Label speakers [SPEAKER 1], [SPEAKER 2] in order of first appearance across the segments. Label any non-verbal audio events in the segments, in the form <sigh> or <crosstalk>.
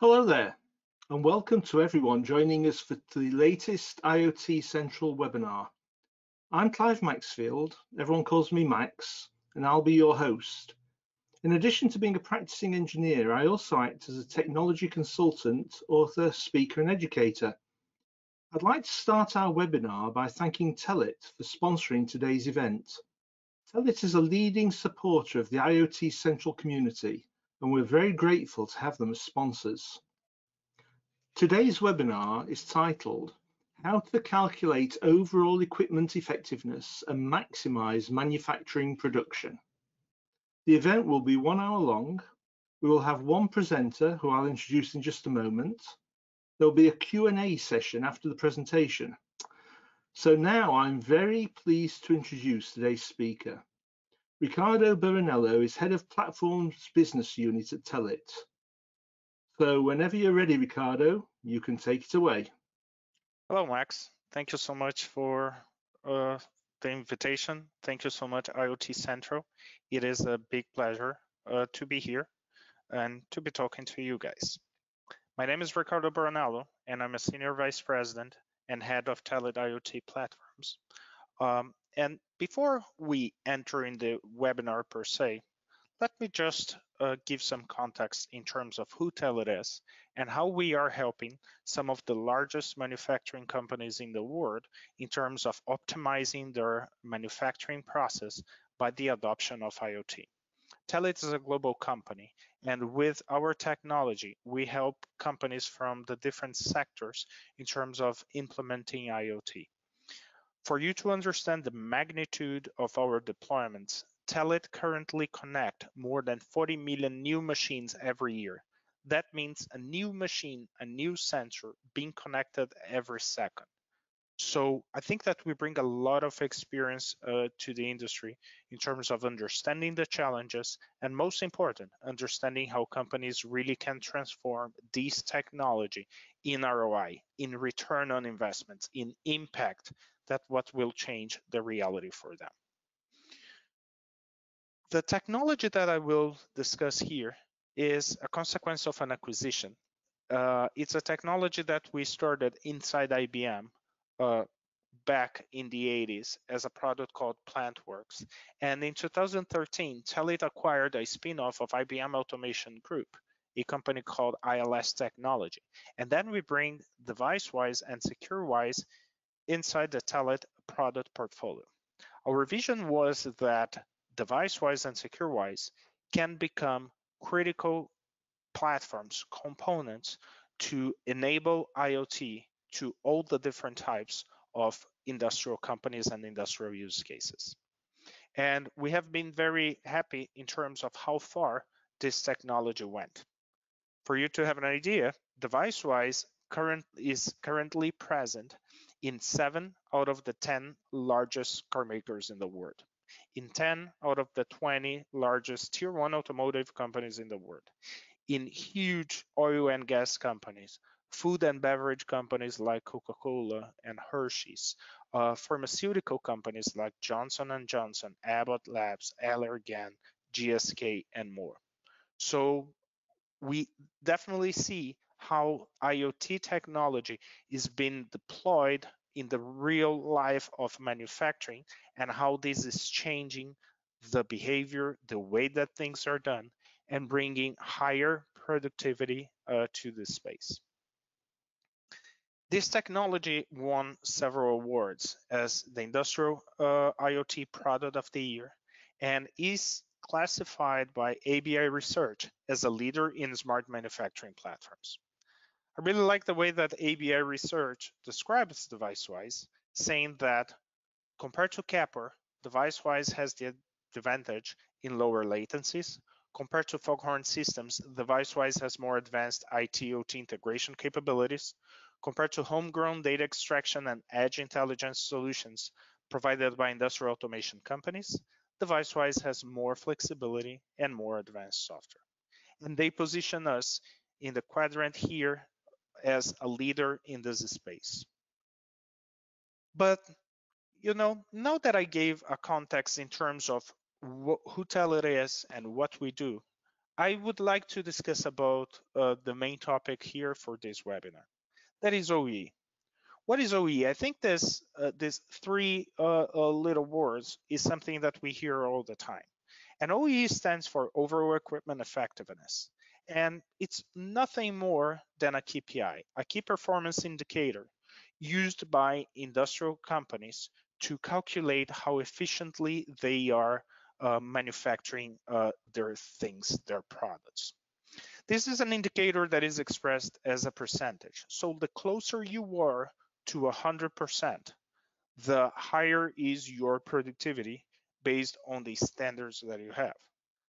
[SPEAKER 1] Hello there, and welcome to everyone joining us for the latest IoT Central webinar. I'm Clive Maxfield, everyone calls me Max, and I'll be your host. In addition to being a practicing engineer, I also act as a technology consultant, author, speaker, and educator. I'd like to start our webinar by thanking Telit for sponsoring today's event. Telit is a leading supporter of the IoT Central community and we're very grateful to have them as sponsors. Today's webinar is titled How to Calculate Overall Equipment Effectiveness and Maximize Manufacturing Production. The event will be one hour long. We will have one presenter who I'll introduce in just a moment. There'll be a Q&A session after the presentation. So now I'm very pleased to introduce today's speaker. Ricardo Buranello is head of platforms business unit at Telit. So whenever you're ready, Ricardo, you can take it away.
[SPEAKER 2] Hello, Max. Thank you so much for uh, the invitation. Thank you so much, IoT Central. It is a big pleasure uh, to be here and to be talking to you guys. My name is Ricardo Buranello, and I'm a senior vice president and head of Telit IoT platforms. Um, and before we enter in the webinar per se, let me just uh, give some context in terms of who Telit is and how we are helping some of the largest manufacturing companies in the world in terms of optimizing their manufacturing process by the adoption of IoT. Telit is a global company, and with our technology, we help companies from the different sectors in terms of implementing IoT. For you to understand the magnitude of our deployments, Telit currently connect more than 40 million new machines every year. That means a new machine, a new sensor being connected every second. So I think that we bring a lot of experience uh, to the industry in terms of understanding the challenges and most important, understanding how companies really can transform this technology in ROI, in return on investments, in impact that what will change the reality for them. The technology that I will discuss here is a consequence of an acquisition. Uh, it's a technology that we started inside IBM uh, back in the 80s as a product called PlantWorks. And in 2013, Telit acquired a spin-off of IBM Automation Group, a company called ILS Technology. And then we bring DeviceWise and SecureWise inside the Telit product portfolio. Our vision was that DeviceWise and SecureWise can become critical platforms, components to enable IoT to all the different types of industrial companies and industrial use cases. And we have been very happy in terms of how far this technology went. For you to have an idea, DeviceWise current, is currently present in seven out of the 10 largest car makers in the world, in 10 out of the 20 largest tier one automotive companies in the world, in huge oil and gas companies, food and beverage companies like Coca-Cola and Hershey's, uh, pharmaceutical companies like Johnson & Johnson, Abbott Labs, Allergan, GSK, and more. So we definitely see how IoT technology is being deployed in the real life of manufacturing and how this is changing the behavior, the way that things are done, and bringing higher productivity uh, to the space. This technology won several awards as the Industrial uh, IoT Product of the Year and is classified by ABI Research as a leader in smart manufacturing platforms. I really like the way that ABI Research describes DeviceWise, saying that compared to Kepware, DeviceWise has the advantage in lower latencies. Compared to Foghorn Systems, DeviceWise has more advanced IT-OT integration capabilities. Compared to homegrown data extraction and edge intelligence solutions provided by industrial automation companies, DeviceWise has more flexibility and more advanced software. And they position us in the quadrant here as a leader in this space. But you know, now that I gave a context in terms of who Telit is and what we do, I would like to discuss about uh, the main topic here for this webinar. That is OE. What is OE? I think this uh, this three uh, uh, little words is something that we hear all the time. And OE stands for overall equipment effectiveness. And it's nothing more than a KPI, a key performance indicator used by industrial companies to calculate how efficiently they are uh, manufacturing uh, their things, their products. This is an indicator that is expressed as a percentage. So the closer you are to 100%, the higher is your productivity based on the standards that you have.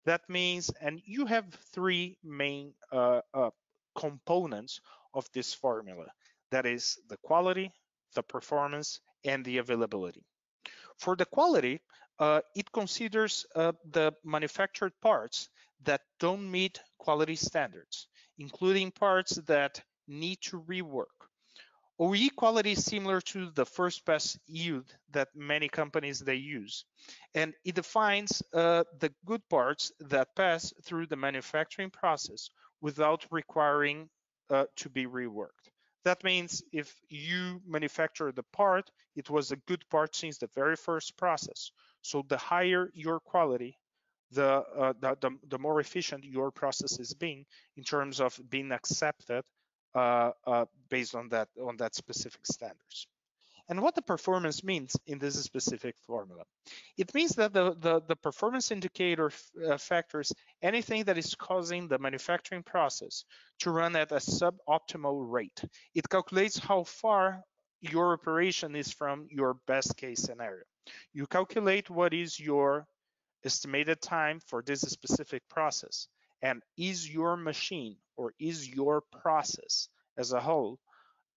[SPEAKER 2] That means, and you have three main uh, uh, components of this formula. That is the quality, the performance, and the availability. For the quality, uh, it considers uh, the manufactured parts that don't meet quality standards, including parts that need to rework. OEE quality is similar to the first pass yield that many companies they use, and it defines uh, the good parts that pass through the manufacturing process without requiring uh, to be reworked. That means if you manufacture the part, it was a good part since the very first process. So the higher your quality, the, uh, the, the, the, more efficient your process is being in terms of being accepted based on that on that specific standards. And what the performance means in this specific formula. It means that the, the, the performance indicator uh, factors anything that is causing the manufacturing process to run at a suboptimal rate. It calculates how far your operation is from your best case scenario. You calculate what is your estimated time for this specific process and is your machine or is your process as a whole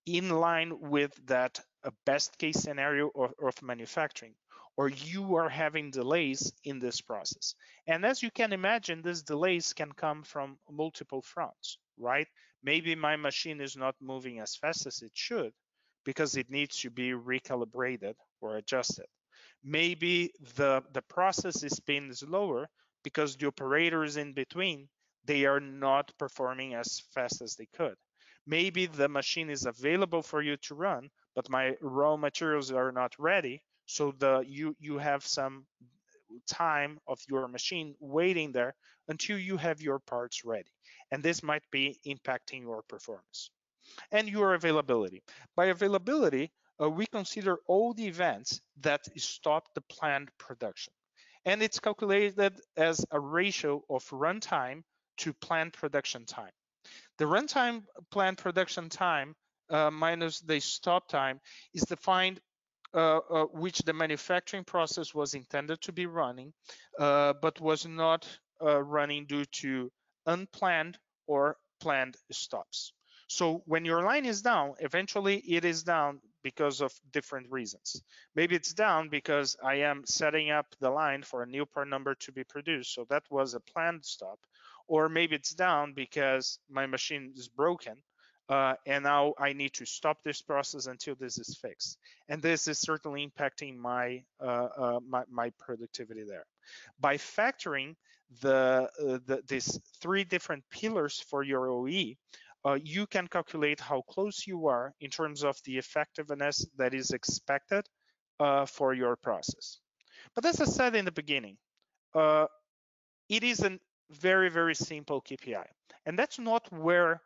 [SPEAKER 2] in line with that a best case scenario of, of manufacturing or you are having delays in this process. And as you can imagine, these delays can come from multiple fronts, right? Maybe my machine is not moving as fast as it should because it needs to be recalibrated or adjusted. Maybe the, the process is being slower because the operators in between, they are not performing as fast as they could. Maybe the machine is available for you to run, but my raw materials are not ready. So the you you have some time of your machine waiting there until you have your parts ready. And this might be impacting your performance. And your availability. By availability, uh, we consider all the events that stop the planned production. And it's calculated as a ratio of runtime to planned production time. The runtime planned production time uh, minus the stop time is defined uh, uh, which the manufacturing process was intended to be running, uh, but was not uh, running due to unplanned or planned stops. So when your line is down, eventually it is down because of different reasons. Maybe it's down because I am setting up the line for a new part number to be produced. So that was a planned stop. Or maybe it's down because my machine is broken uh, and now I need to stop this process until this is fixed. And this is certainly impacting my uh, uh, my, my, productivity there. By factoring the, uh, the these three different pillars for your OE, uh, you can calculate how close you are in terms of the effectiveness that is expected uh, for your process. But as I said in the beginning, it is a very very simple KPI, and that's not where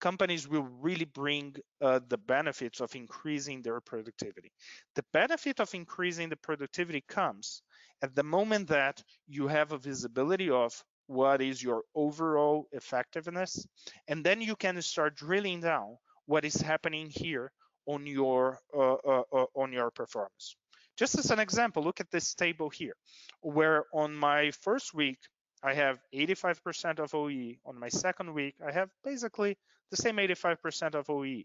[SPEAKER 2] companies will really bring uh, the benefits of increasing their productivity. The benefit of increasing the productivity comes at the moment that you have a visibility of what is your overall effectiveness, and then you can start drilling down what is happening here on your uh, uh, uh on your performance. Just as an example, look at this table here, where on my first week I have 85% of OE. On my second week, I have basically the same 85% of OE.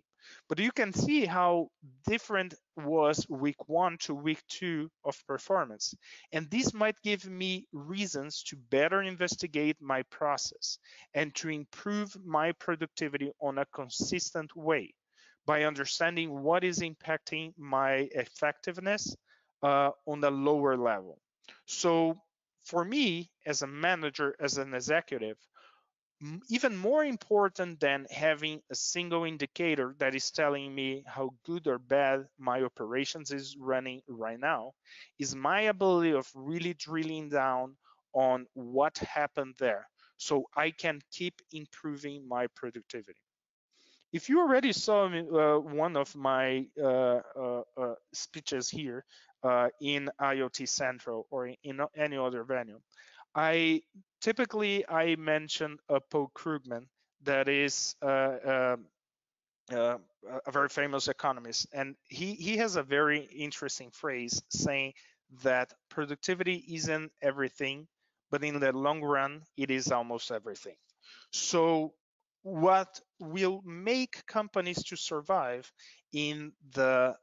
[SPEAKER 2] But you can see how different was week one to week two of performance. And this might give me reasons to better investigate my process and to improve my productivity on a consistent way by understanding what is impacting my effectiveness uh, on the lower level. So for me, as a manager, as an executive, even more important than having a single indicator that is telling me how good or bad my operations is running right now is my ability of really drilling down on what happened there so I can keep improving my productivity. If you already saw uh, one of my uh, uh, uh speeches here uh, in IoT Central or in any other venue, I typically I mention a Paul Krugman that is uh, um, uh, a very famous economist, and he he has a very interesting phrase saying that productivity isn't everything, but in the long run, it is almost everything. So what will make companies to survive in the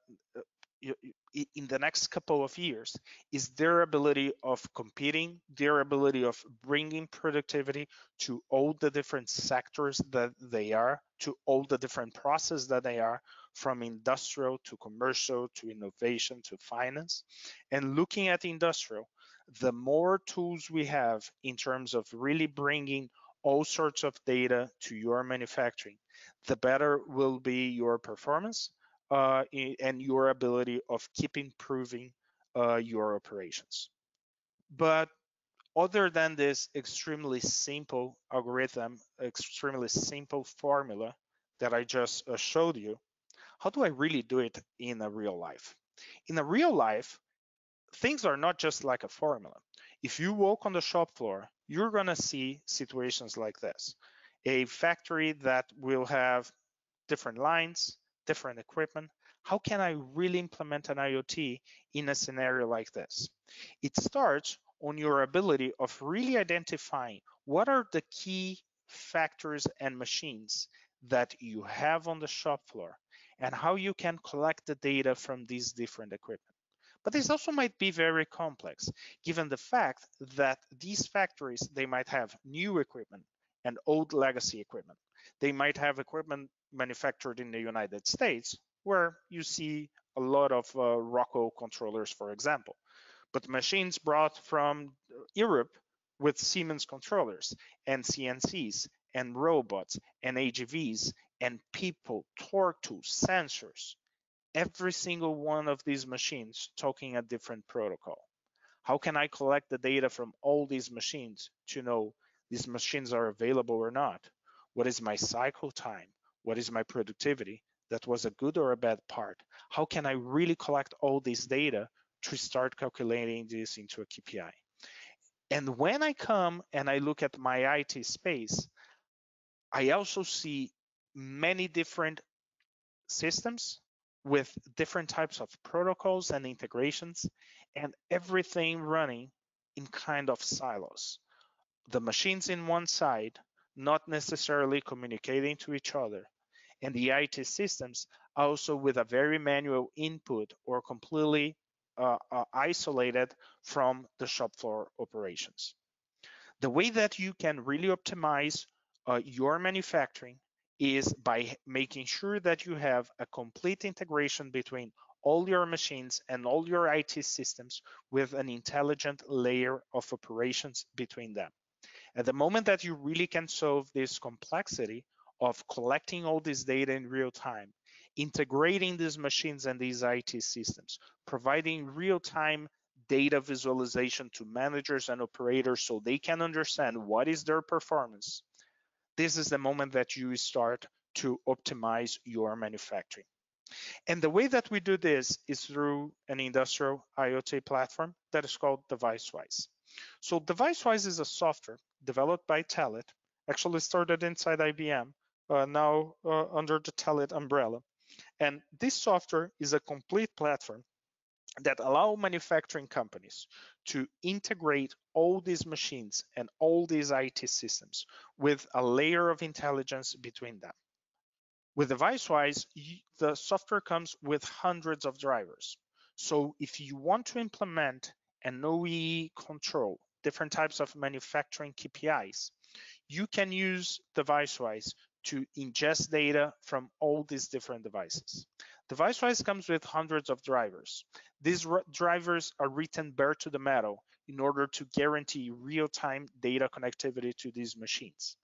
[SPEAKER 2] in the next couple of years is their ability of competing, their ability of bringing productivity to all the different sectors that they are, to all the different processes that they are, from industrial to commercial to innovation to finance. And looking at industrial, the more tools we have in terms of really bringing all sorts of data to your manufacturing, the better will be your performance, uh, and your ability of keep improving uh, your operations. But other than this extremely simple algorithm, extremely simple formula that I just uh, showed you, how do I really do it in a real life? In a real life, things are not just like a formula. If you walk on the shop floor, you're gonna see situations like this. A factory that will have different lines, different equipment, how can I really implement an IoT in a scenario like this? It starts on your ability of really identifying what are the key factors and machines that you have on the shop floor and how you can collect the data from these different equipment. But this also might be very complex, given the fact that these factories, they might have new equipment and old legacy equipment. They might have equipment manufactured in the United States, where you see a lot of uh, Rockwell controllers, for example. But machines brought from Europe with Siemens controllers and CNCs and robots and AGVs and people, torque tools, sensors, every single one of these machines talking a different protocol. How can I collect the data from all these machines to know these machines are available or not? What is my cycle time? What is my productivity? That was a good or a bad part? How can I really collect all this data to start calculating this into a KPI? And when I come and I look at my IT space, I also see many different systems with different types of protocols and integrations and everything running in kind of silos. The machines in one side, not necessarily communicating to each other, and the IT systems also with a very manual input or completely uh, uh, isolated from the shop floor operations. The way that you can really optimize uh, your manufacturing is by making sure that you have a complete integration between all your machines and all your IT systems with an intelligent layer of operations between them. At the moment that you really can solve this complexity of collecting all this data in real time, integrating these machines and these IT systems, providing real-time data visualization to managers and operators so they can understand what is their performance, this is the moment that you start to optimize your manufacturing. And the way that we do this is through an industrial IoT platform that is called DeviceWise. So DeviceWise is a software developed by Telit, actually started inside IBM, uh, now uh, under the Telit umbrella. And this software is a complete platform that allow manufacturing companies to integrate all these machines and all these IT systems with a layer of intelligence between them. With DeviceWise, the software comes with hundreds of drivers. So if you want to implement an OEE control, different types of manufacturing KPIs, you can use DeviceWise to ingest data from all these different devices. DeviceWise comes with hundreds of drivers. These drivers are written bare to the metal in order to guarantee real-time data connectivity to these machines.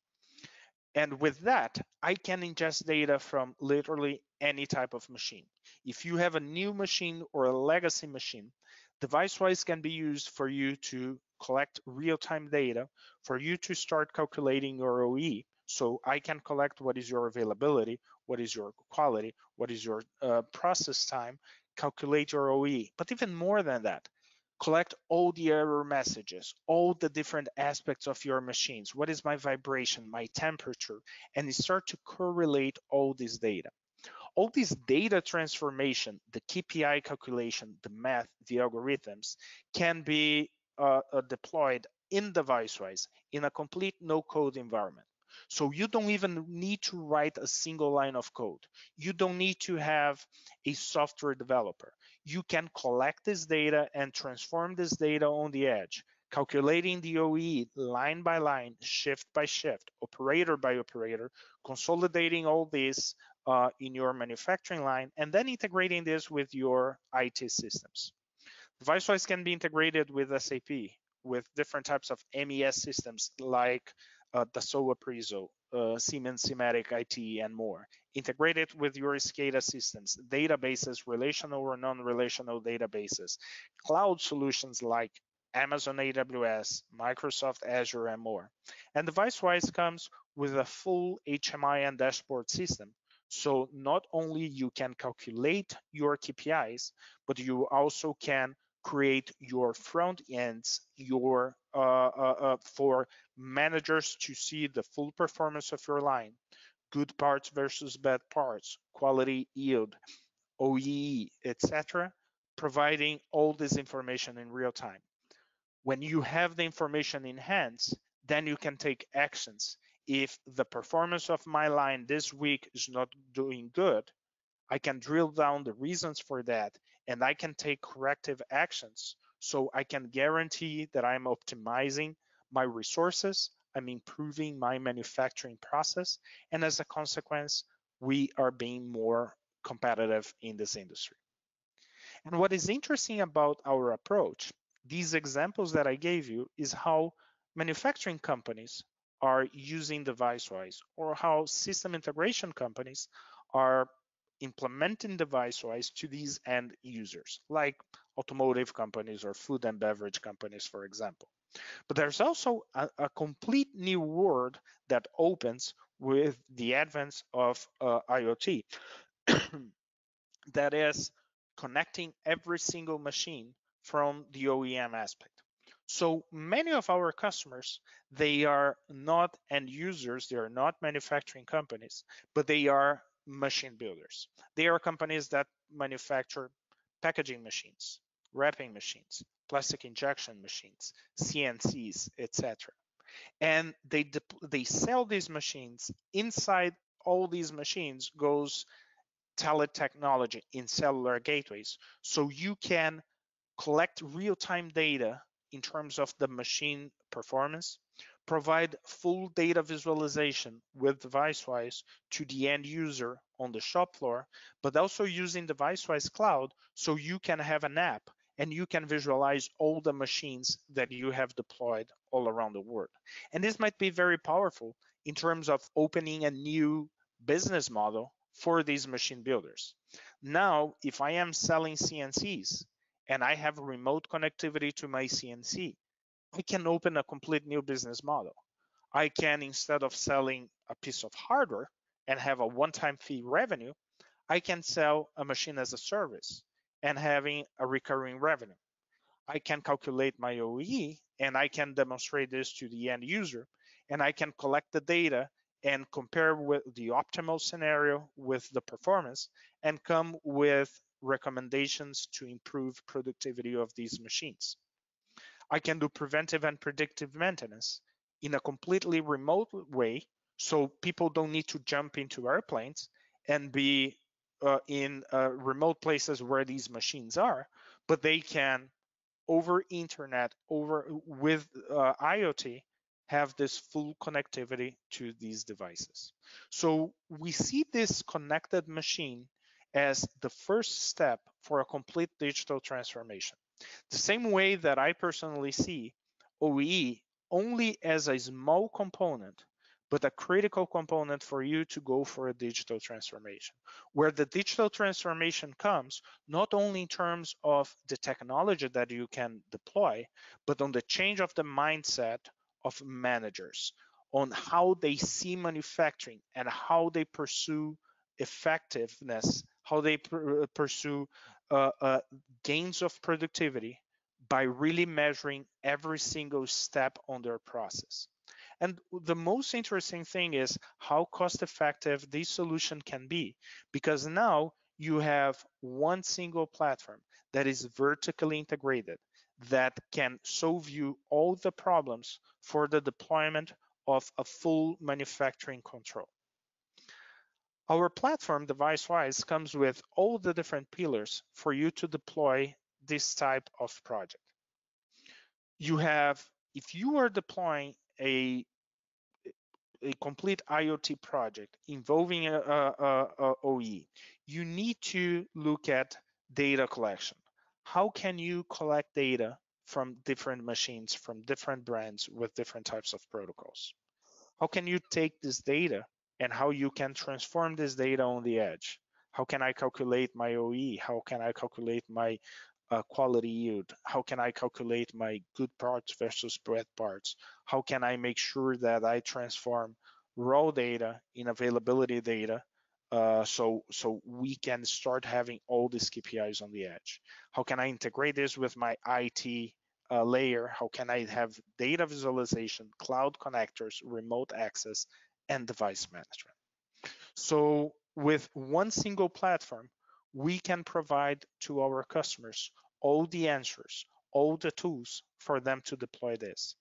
[SPEAKER 2] And with that, I can ingest data from literally any type of machine. If you have a new machine or a legacy machine, DeviceWise can be used for you to collect real-time data, for you to start calculating your OE. So I can collect what is your availability, what is your quality, what is your uh, process time, calculate your OE. But even more than that, collect all the error messages, all the different aspects of your machines. What is my vibration, my temperature, and start to correlate all this data. All this data transformation, the KPI calculation, the math, the algorithms can be uh, uh, deployed in DeviceWise in a complete no code environment. So you don't even need to write a single line of code. You don't need to have a software developer. You can collect this data and transform this data on the edge, calculating the OE line by line, shift by shift, operator by operator, consolidating all this uh, in your manufacturing line, and then integrating this with your IT systems. DeviceWise can be integrated with SAP, with different types of MES systems like uh, Dassault Apriso, uh, Siemens Simatic IT, and more. Integrate it with your SCADA systems, databases, relational or non-relational databases, cloud solutions like Amazon AWS, Microsoft Azure, and more. And DeviceWise comes with a full HMI and dashboard system. So not only you can calculate your KPIs, but you also can create your front ends your uh, uh, uh, for managers to see the full performance of your line. Good parts versus bad parts quality yield OEE etc providing all this information in real time. When you have the information in hands then you can take actions if the performance of my line this week is not doing good I can drill down the reasons for that and I can take corrective actions so I can guarantee that I'm optimizing my resources, I'm improving my manufacturing process, and as a consequence, we are being more competitive in this industry. And what is interesting about our approach, these examples that I gave you, is how manufacturing companies are using DeviceWise or how system integration companies are implementing DeviceWise to these end users, like automotive companies or food and beverage companies, for example. But there's also a, a complete new world that opens with the advent of uh, IoT. <clears throat> that is connecting every single machine from the OEM aspect. So many of our customers, they are not end users, they are not manufacturing companies, but they are machine builders. They are companies that manufacture packaging machines, wrapping machines, plastic injection machines, CNCs, etc. And they they sell these machines. Inside all these machines goes Telit technology in cellular gateways, so you can collect real-time data in terms of the machine performance, provide full data visualization with DeviceWise to the end user on the shop floor, but also using DeviceWise Cloud so you can have an app and you can visualize all the machines that you have deployed all around the world. And this might be very powerful in terms of opening a new business model for these machine builders. Now, if I am selling CNCs and I have remote connectivity to my CNC, I can open a complete new business model. I can, instead of selling a piece of hardware and have a one-time fee revenue, I can sell a machine as a service and having a recurring revenue. I can calculate my OE and I can demonstrate this to the end user and I can collect the data and compare with the optimal scenario with the performance and come with recommendations to improve productivity of these machines. I can do preventive and predictive maintenance in a completely remote way. So people don't need to jump into airplanes and be uh, in uh, remote places where these machines are, but they can over internet, over with uh, IoT, have this full connectivity to these devices. So we see this connected machine as the first step for a complete digital transformation. The same way that I personally see OE only as a small component, but a critical component for you to go for a digital transformation, where the digital transformation comes not only in terms of the technology that you can deploy, but on the change of the mindset of managers, on how they see manufacturing and how they pursue effectiveness, how they pr pursue uh, uh, gains of productivity by really measuring every single step on their process. And the most interesting thing is how cost effective this solution can be, because now you have one single platform that is vertically integrated that can solve you all the problems for the deployment of a full manufacturing control. Our platform, DeviceWise, comes with all the different pillars for you to deploy this type of project. You have, if you are deploying a a complete IoT project involving a, a, a, OE, you need to look at data collection. How can you collect data from different machines, from different brands with different types of protocols? How can you take this data and how you can transform this data on the edge? How can I calculate my OE? How can I calculate my uh, quality yield? How can I calculate my good parts versus bad parts? How can I make sure that I transform raw data in availability data uh, so so we can start having all these KPIs on the edge? How can I integrate this with my IT uh, layer? How can I have data visualization, cloud connectors, remote access, and device management? So with one single platform, we can provide to our customers all the answers, all the tools for them to deploy this.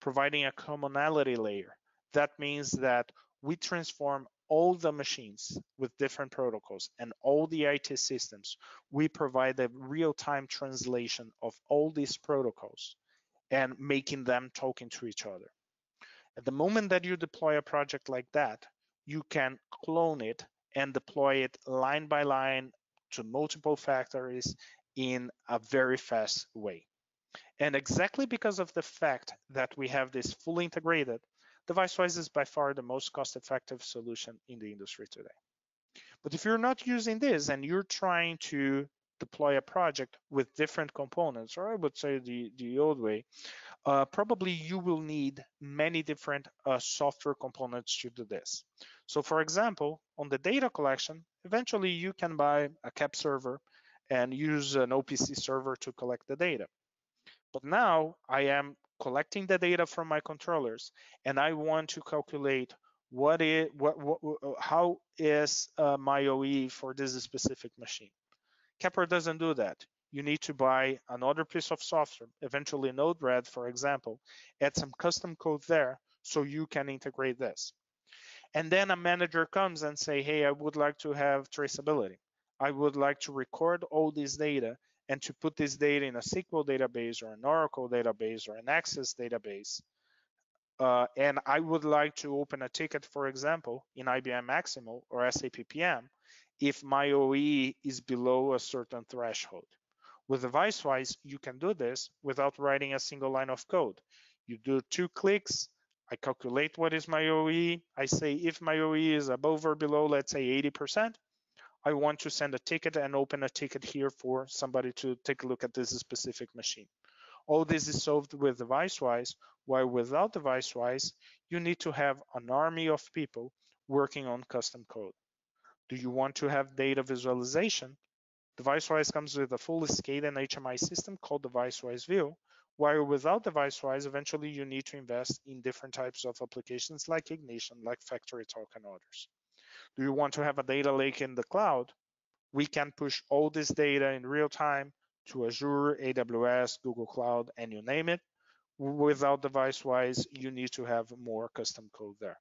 [SPEAKER 2] Providing a commonality layer, that means that we transform all the machines with different protocols and all the IT systems. We provide a real-time translation of all these protocols and making them talking to each other. At the moment that you deploy a project like that, you can clone it and deploy it line by line to multiple factories in a very fast way. And exactly because of the fact that we have this fully integrated, DeviceWise is by far the most cost-effective solution in the industry today. But if you're not using this and you're trying to deploy a project with different components, or I would say the, the old way, uh, probably you will need many different uh, software components to do this. So for example, on the data collection, eventually you can buy a KEPServer and use an OPC server to collect the data. But now I am collecting the data from my controllers and I want to calculate what is what, what how is uh, my OE for this specific machine. Kepware doesn't do that. You need to buy another piece of software, eventually Node-RED, for example, add some custom code there so you can integrate this and then a manager comes and say, hey, I would like to have traceability. I would like to record all this data and to put this data in a SQL database or an Oracle database or an Access database. Uh, and I would like to open a ticket, for example, in IBM Maximo or SAP PM if my OE is below a certain threshold. With DeviceWise, you can do this without writing a single line of code. You do two clicks, I calculate what is my OE. I say if my OE is above or below, let's say 80%, I want to send a ticket and open a ticket here for somebody to take a look at this specific machine. All this is solved with DeviceWise, while without DeviceWise, you need to have an army of people working on custom code. Do you want to have data visualization? DeviceWise comes with a full SCADA and HMI system called DeviceWise View, while without DeviceWise, eventually you need to invest in different types of applications like Ignition, like FactoryTalk and others. Do you want to have a data lake in the cloud? We can push all this data in real time to Azure, AWS, Google Cloud, and you name it. Without DeviceWise, you need to have more custom code there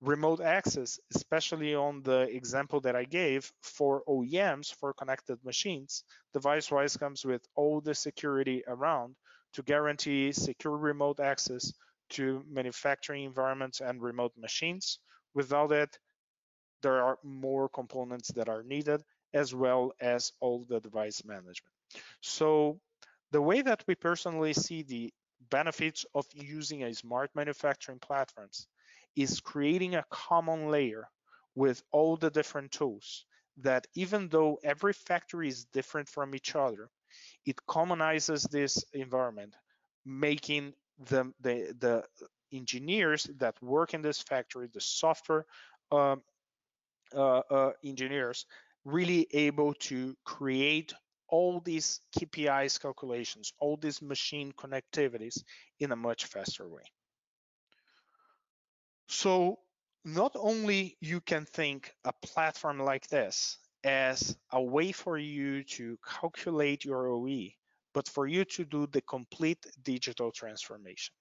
[SPEAKER 2] remote access, especially on the example that I gave for OEMs for connected machines, DeviceWise comes with all the security around to guarantee secure remote access to manufacturing environments and remote machines. Without it, there are more components that are needed as well as all the device management. So the way that we personally see the benefits of using a smart manufacturing platforms is creating a common layer with all the different tools that even though every factory is different from each other, it commonizes this environment, making the, the, the engineers that work in this factory, the software uh, uh, uh, engineers, really able to create all these KPIs calculations, all these machine connectivities in a much faster way. So not only you can think a platform like this as a way for you to calculate your OE, but for you to do the complete digital transformation.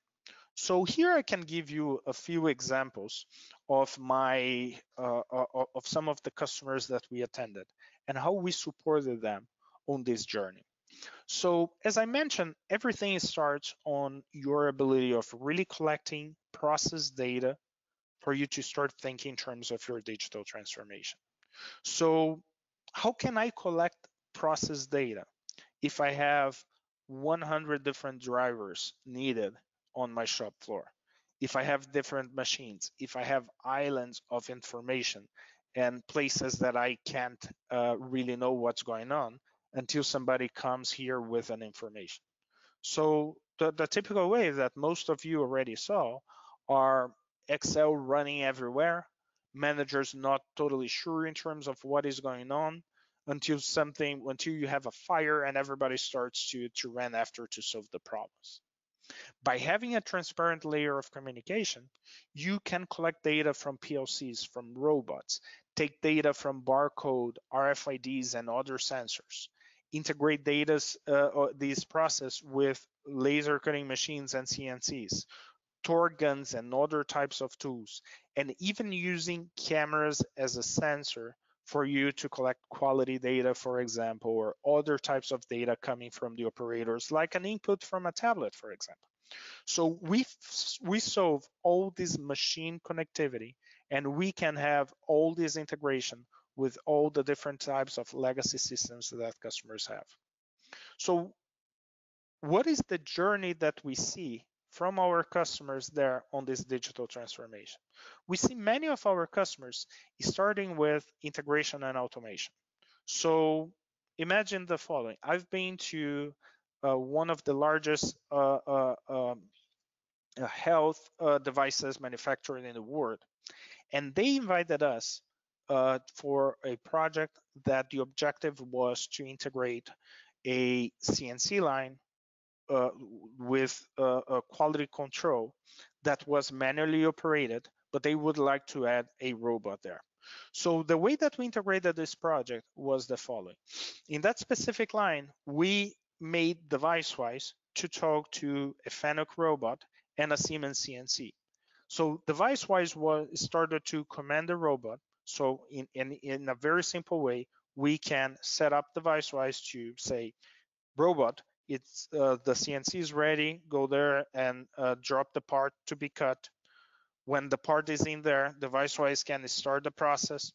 [SPEAKER 2] So here I can give you a few examples of my uh, uh of some of the customers that we attended and how we supported them on this journey. So as I mentioned, everything starts on your ability of really collecting process data for you to start thinking in terms of your digital transformation. So how can I collect process data if I have 100 different drivers needed on my shop floor? If I have different machines, if I have islands of information and places that I can't uh, really know what's going on, until somebody comes here with an information. So the, the typical way that most of you already saw are Excel running everywhere, managers not totally sure in terms of what is going on until something, until you have a fire and everybody starts to, to run after to solve the problems. By having a transparent layer of communication, you can collect data from PLCs, from robots, take data from barcode, RFIDs, and other sensors, integrate data, uh, this process with laser cutting machines and CNCs, torque guns and other types of tools, and even using cameras as a sensor for you to collect quality data, for example, or other types of data coming from the operators, like an input from a tablet, for example. So we we solve all this machine connectivity, and we can have all this integration with all the different types of legacy systems that customers have. So what is the journey that we see from our customers there on this digital transformation? We see many of our customers starting with integration and automation. So imagine the following. I've been to uh, one of the largest uh, uh, um, uh health uh, devices manufacturer in the world, and they invited us uh, for a project that the objective was to integrate a CNC line uh, with uh, a quality control that was manually operated, but they would like to add a robot there. So the way that we integrated this project was the following. In that specific line, we made DeviceWise to talk to a Fanuc robot and a Siemens CNC. So DeviceWise was started to command the robot so in, in, in a very simple way, we can set up DeviceWise to say, robot, it's uh, the CNC is ready, go there and uh, drop the part to be cut. When the part is in there, DeviceWise can start the process.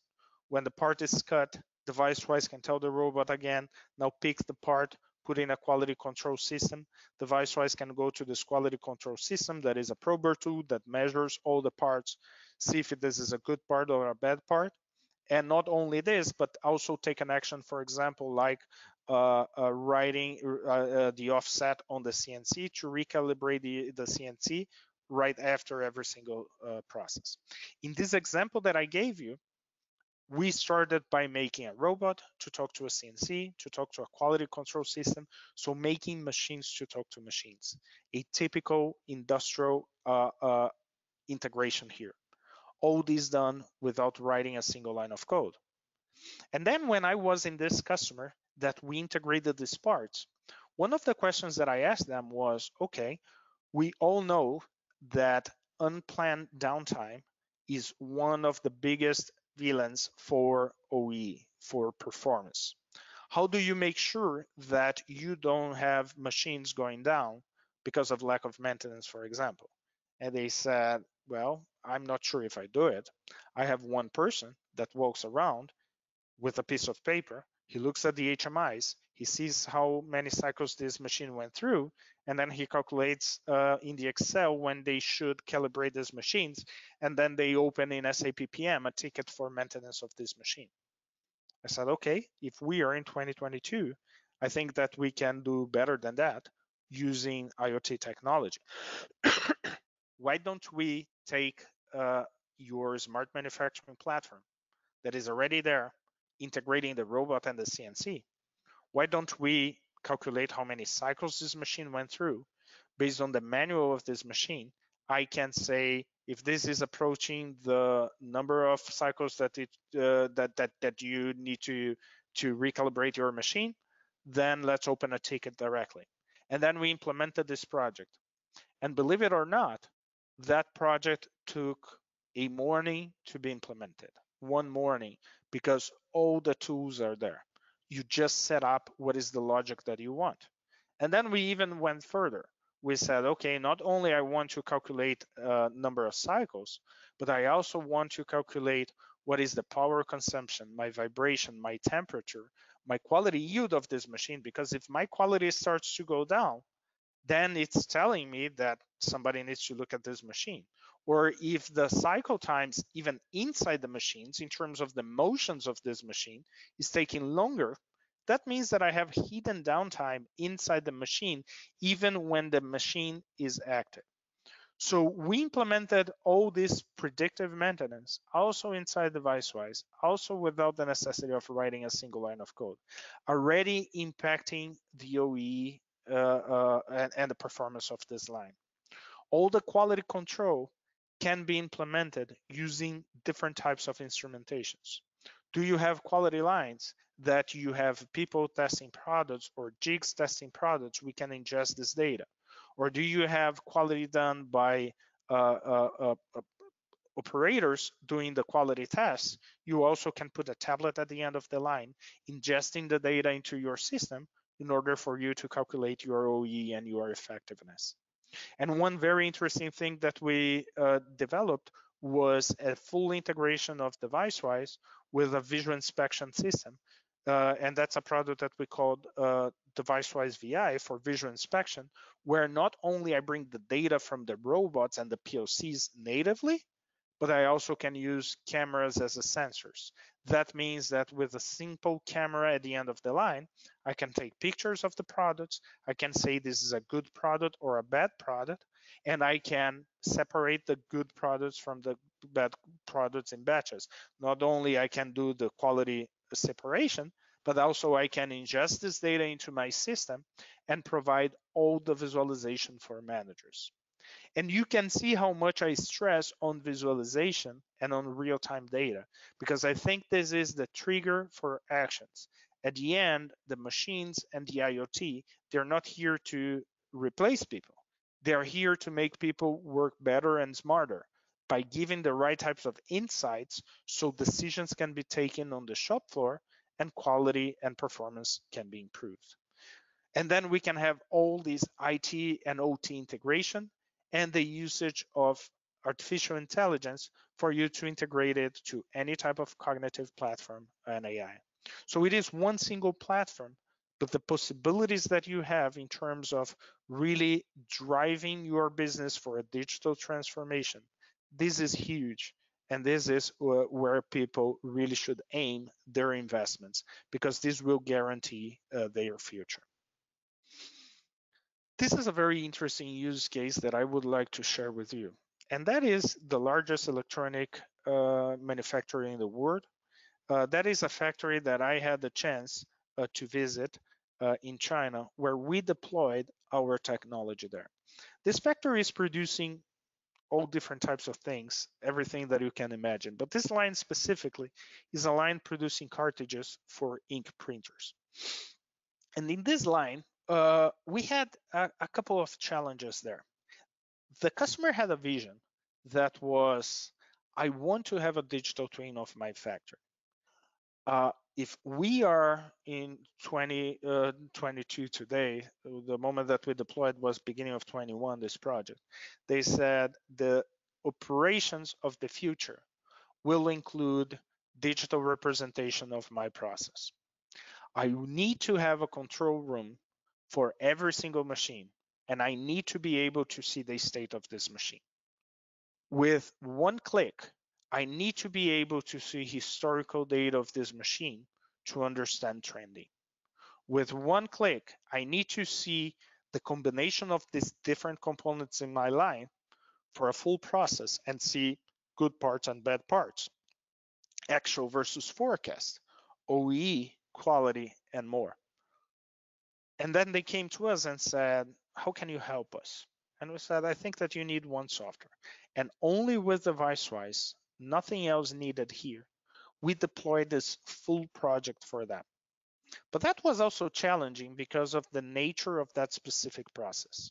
[SPEAKER 2] When the part is cut, DeviceWise can tell the robot again, now pick the part, put in a quality control system. DeviceWise can go to this quality control system that is a prober tool that measures all the parts see if this is a good part or a bad part. And not only this, but also take an action, for example, like writing uh, uh the offset on the CNC to recalibrate the, the CNC right after every single uh, process. In this example that I gave you, we started by making a robot to talk to a CNC, to talk to a quality control system, so making machines to talk to machines, a typical industrial uh, integration here all this done without writing a single line of code. And then when I was in this customer that we integrated these parts, one of the questions that I asked them was, okay, we all know that unplanned downtime is one of the biggest villains for OE, for performance. How do you make sure that you don't have machines going down because of lack of maintenance, for example? And they said, well, I'm not sure if I do it. I have one person that walks around with a piece of paper. He looks at the HMIs. He sees how many cycles this machine went through, and then he calculates uh, in the Excel when they should calibrate these machines, and then they open in SAP PM a ticket for maintenance of this machine. I said, okay, if we are in 2022, I think that we can do better than that using IoT technology. <coughs> Why don't we take uh, your smart manufacturing platform that is already there, integrating the robot and the CNC? Why don't we calculate how many cycles this machine went through? Based on the manual of this machine, I can say if this is approaching the number of cycles that it uh, that that that you need to to recalibrate your machine, then let's open a ticket directly. And then we implemented this project. And believe it or not, that project took a morning to be implemented, one morning, because all the tools are there. You just set up what is the logic that you want. And then we even went further. We said, okay, not only I want to calculate uh, number of cycles, but I also want to calculate what is the power consumption, my vibration, my temperature, my quality yield of this machine because if my quality starts to go down then it's telling me that somebody needs to look at this machine or if the cycle times even inside the machines in terms of the motions of this machine is taking longer that means that i have hidden downtime inside the machine even when the machine is active so we implemented all this predictive maintenance also inside DeviceWise, also without the necessity of writing a single line of code, already impacting the OE uh, uh, and, and the performance of this line. All the quality control can be implemented using different types of instrumentations. Do you have quality lines that you have people testing products or jigs testing products? We can ingest this data or do you have quality done by uh, uh, uh, uh, operators doing the quality tests? You also can put a tablet at the end of the line, ingesting the data into your system in order for you to calculate your OE and your effectiveness. And one very interesting thing that we uh, developed was a full integration of DeviceWise with a visual inspection system uh, and that's a product that we called uh, DeviceWise VI for visual inspection, where not only I bring the data from the robots and the PLCs natively, but I also can use cameras as a sensors. That means that with a simple camera at the end of the line, I can take pictures of the products. I can say this is a good product or a bad product, and I can separate the good products from the bad products in batches. Not only I can do the quality separation, but also I can ingest this data into my system and provide all the visualization for managers. And you can see how much I stress on visualization and on real-time data, because I think this is the trigger for actions. At the end, the machines and the IoT, they're not here to replace people. They're here to make people work better and smarter by giving the right types of insights so decisions can be taken on the shop floor and quality and performance can be improved. And then we can have all these IT and OT integration and the usage of artificial intelligence for you to integrate it to any type of cognitive platform and AI. So it is one single platform, but the possibilities that you have in terms of really driving your business for a digital transformation this is huge. And this is where people really should aim their investments because this will guarantee uh, their future. This is a very interesting use case that I would like to share with you. And that is the largest electronic uh, manufacturer in the world. Uh, that is a factory that I had the chance uh, to visit uh, in China where we deployed our technology there. This factory is producing all different types of things, everything that you can imagine. But this line specifically is a line producing cartridges for ink printers. And in this line, uh, we had a, a couple of challenges there. The customer had a vision that was, I want to have a digital twin of my factory. Uh, if we are in 2022 uh, today, the moment that we deployed was beginning of 21, this project, they said the operations of the future will include digital representation of my process. I need to have a control room for every single machine. and I need to be able to see the state of this machine. With one click, I need to be able to see historical data of this machine to understand trending. With one click, I need to see the combination of these different components in my line for a full process and see good parts and bad parts, actual versus forecast, OEE, quality, and more. And then they came to us and said, how can you help us? And we said, I think that you need one software. And only with DeviceWise, nothing else needed here, we deployed this full project for them. But that was also challenging because of the nature of that specific process.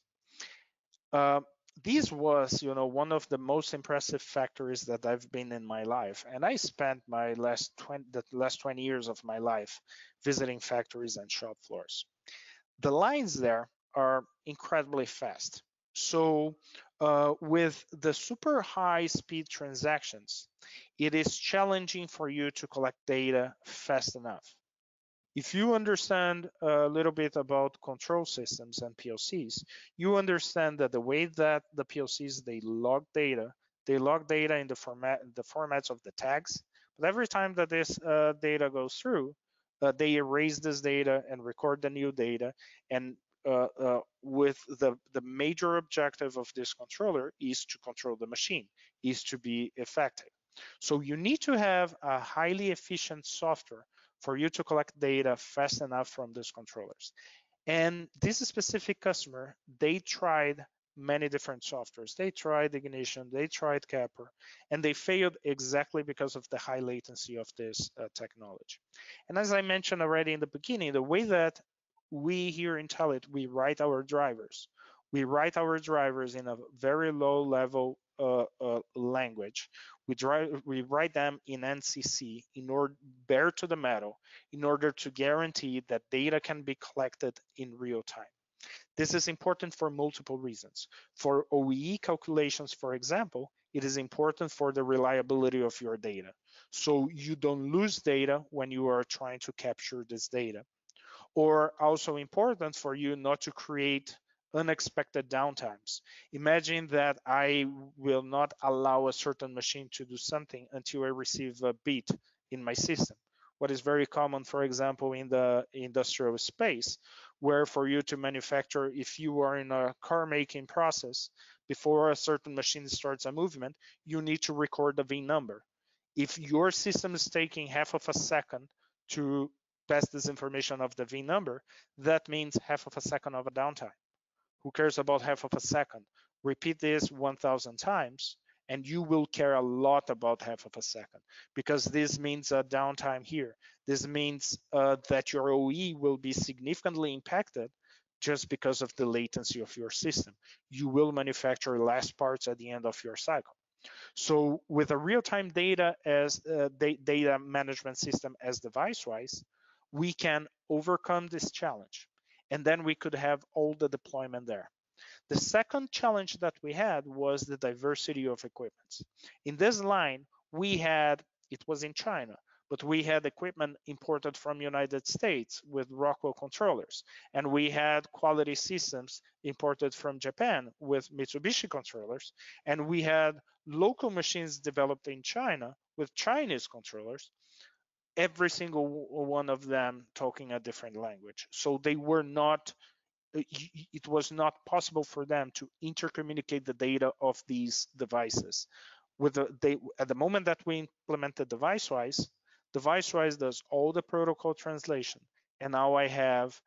[SPEAKER 2] Uh, this was, you know, one of the most impressive factories that I've been in my life. And I spent my last 20, the last 20 years of my life visiting factories and shop floors. The lines there are incredibly fast. So uh, with the super high speed transactions, it is challenging for you to collect data fast enough. If you understand a little bit about control systems and PLCs, you understand that the way that the PLCs they log data, they log data in the format the formats of the tags. But every time that this uh, data goes through, uh, they erase this data and record the new data. And uh, uh, with the the major objective of this controller is to control the machine, is to be effective. So you need to have a highly efficient software for you to collect data fast enough from these controllers. And this specific customer, they tried many different softwares. They tried Ignition, they tried Kepper, and they failed exactly because of the high latency of this uh, technology. And as I mentioned already in the beginning, the way that we here in Telit, we write our drivers. We write our drivers in a very low level uh, uh, language. We, drive, we write them in ANSI C in order bare to the metal in order to guarantee that data can be collected in real time. This is important for multiple reasons. For OEE calculations, for example, it is important for the reliability of your data. So you don't lose data when you are trying to capture this data. Or also important for you not to create unexpected downtimes. Imagine that I will not allow a certain machine to do something until I receive a beat in my system. What is very common, for example, in the industrial space, where for you to manufacture, if you are in a car making process, before a certain machine starts a movement, you need to record the VIN number. If your system is taking half of a second to pass this information of the VIN number, that means half of a second of a downtime. Who cares about half of a second? Repeat this 1,000 times, and you will care a lot about half of a second because this means a downtime here. This means uh, that your OE will be significantly impacted just because of the latency of your system. You will manufacture less parts at the end of your cycle. So with a real-time data as uh, data management system as DeviceWise, we can overcome this challenge and then we could have all the deployment there. The second challenge that we had was the diversity of equipment. In this line, we had, it was in China, but we had equipment imported from United States with Rockwell controllers. And we had quality systems imported from Japan with Mitsubishi controllers. And we had local machines developed in China with Chinese controllers every single one of them talking a different language. So they were not, Uh, it was not possible for them to intercommunicate the data of these devices. With the, they, at the moment that we implemented DeviceWise, DeviceWise does all the protocol translation, and now I have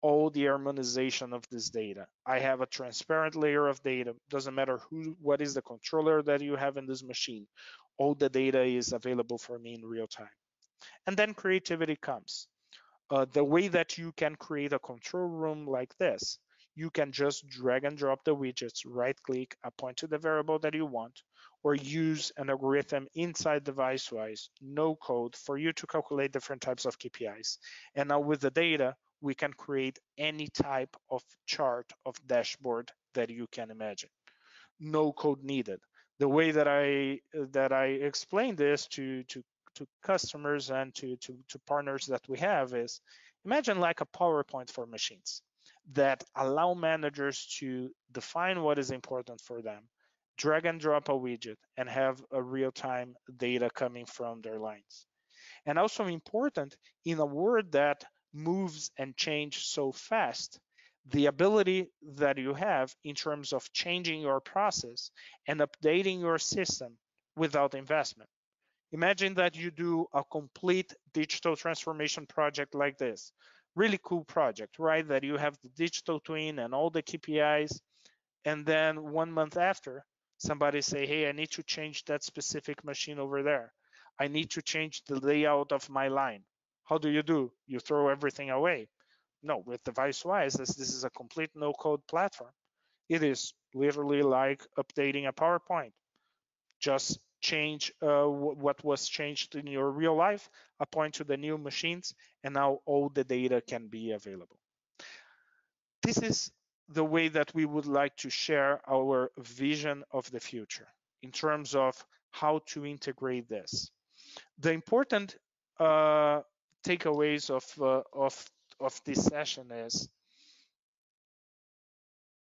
[SPEAKER 2] all the harmonization of this data. I have a transparent layer of data. Doesn't matter who, what is the controller that you have in this machine. All the data is available for me in real time. And then creativity comes. Uh, the way that you can create a control room like this, you can just drag and drop the widgets, right click, appoint to the variable that you want, or use an algorithm inside DeviceWise, no code for you to calculate different types of KPIs. And now with the data, we can create any type of chart of dashboard that you can imagine. No code needed. The way that I that I explained this to to to customers and to, to, to partners that we have is imagine like a PowerPoint for machines. that allow managers to define what is important for them, drag and drop a widget, and have a real-time data coming from their lines. And also important in a world that moves and change so fast, the ability that you have in terms of changing your process and updating your system without investment. Imagine that you do a complete digital transformation project like this. Really cool project, right? That you have the digital twin and all the KPIs. And then one month after, somebody say, hey, I need to change that specific machine over there. I need to change the layout of my line. How do you do? You throw everything away. No, with DeviceWise, as this is a complete no-code platform, it is literally like updating a PowerPoint. Just change uh, what was changed in your real life, appoint to the new machines, and now all the data can be available. This is the way that we would like to share our vision of the future in terms of how to integrate this. The important uh, takeaways of, uh, of of this session is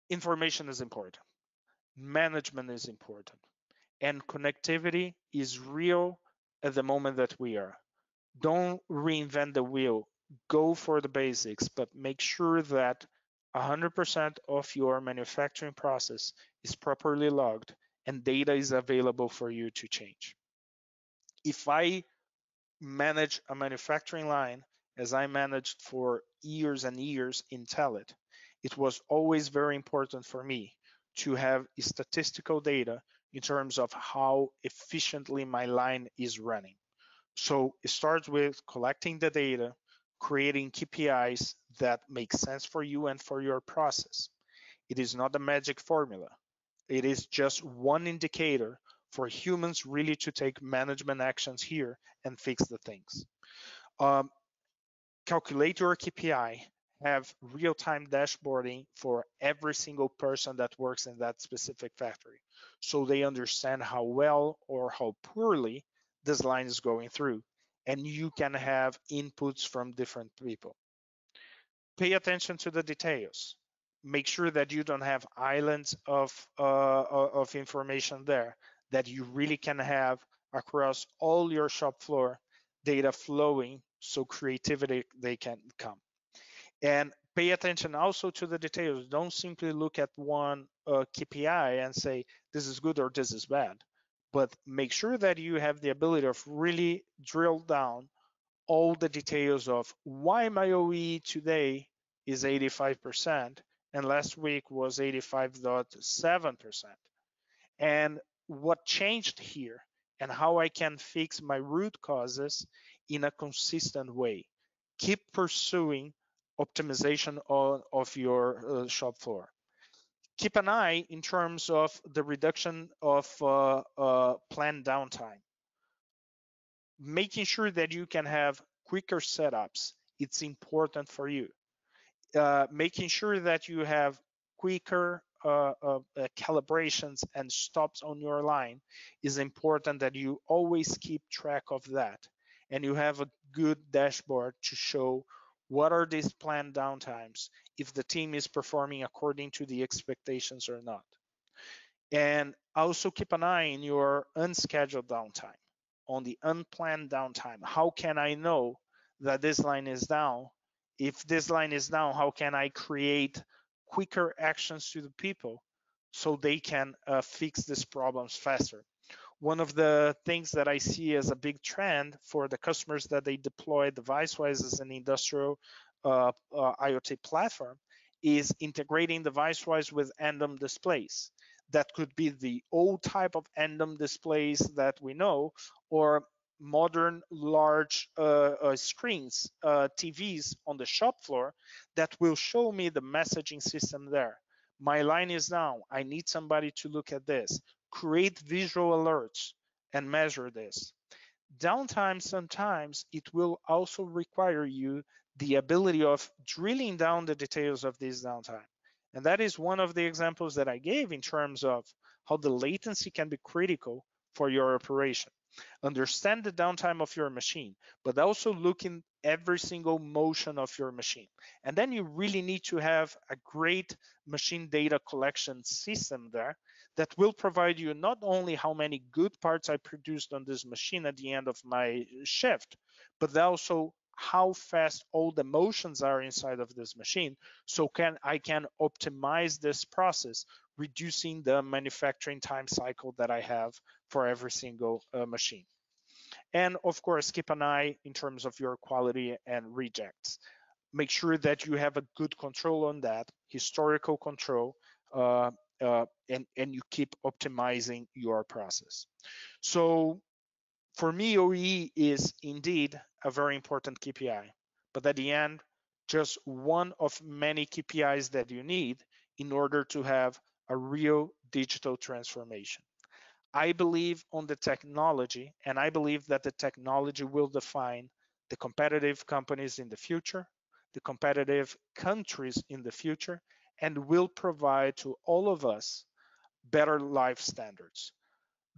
[SPEAKER 2] information is important, management is important, and connectivity is real at the moment that we are. Don't reinvent the wheel. Go for the basics, but make sure that 100% of your manufacturing process is properly logged and data is available for you to change. If I manage a manufacturing line as I managed for years and years in Telit, it was always very important for me to have statistical data in terms of how efficiently my line is running. So it starts with collecting the data, creating KPIs that make sense for you and for your process. It is not a magic formula. It is just one indicator for humans really to take management actions here and fix the things. Um, calculate your KPI, have real-time dashboarding for every single person that works in that specific factory. So they understand how well or how poorly this line is going through. And you can have inputs from different people. Pay attention to the details. Make sure that you don't have islands of, uh, of information there, that you really can have across all your shop floor data flowing so creativity they can come and pay attention also to the details don't simply look at one uh, kpi and say this is good or this is bad but make sure that you have the ability of really drill down all the details of why my OE today is 85% and last week was 85.7%. And what changed here and how I can fix my root causes in a consistent way. Keep pursuing optimization of, of your uh, shop floor. Keep an eye in terms of the reduction of uh, uh, planned downtime. Making sure that you can have quicker setups, it's important for you. Uh, making sure that you have quicker uh, uh, calibrations and stops on your line is important that you always keep track of that and you have a good dashboard to show what are these planned downtimes if the team is performing according to the expectations or not. And also keep an eye on your unscheduled downtime, on the unplanned downtime. How can I know that this line is down? If this line is down, how can I create quicker actions to the people so they can uh, fix these problems faster? One of the things that I see as a big trend for the customers that they deploy DeviceWise as an industrial uh, uh, IoT platform is integrating DeviceWise with Andon displays. That could be the old type of Andon displays that we know, or modern large uh, uh screens, uh, TVs on the shop floor that will show me the messaging system there. My line is down. I need somebody to look at this create visual alerts and measure this. Downtime sometimes it will also require you the ability of drilling down the details of this downtime. And that is one of the examples that I gave in terms of how the latency can be critical for your operation. understand the downtime of your machine, but also looking every single motion of your machine. And then you really need to have a great machine data collection system there that will provide you not only how many good parts I produced on this machine at the end of my shift, but also how fast all the motions are inside of this machine so can I can optimize this process reducing the manufacturing time cycle that I have for every single uh, machine. And of course, keep an eye in terms of your quality and rejects. Make sure that you have a good control on that, historical control, uh, uh, and, and you keep optimizing your process. So for me, OEE is indeed a very important KPI, but at the end, just one of many KPIs that you need in order to have a real digital transformation. I believe on the technology, and I believe that the technology will define the competitive companies in the future, the competitive countries in the future, and will provide to all of us better life standards.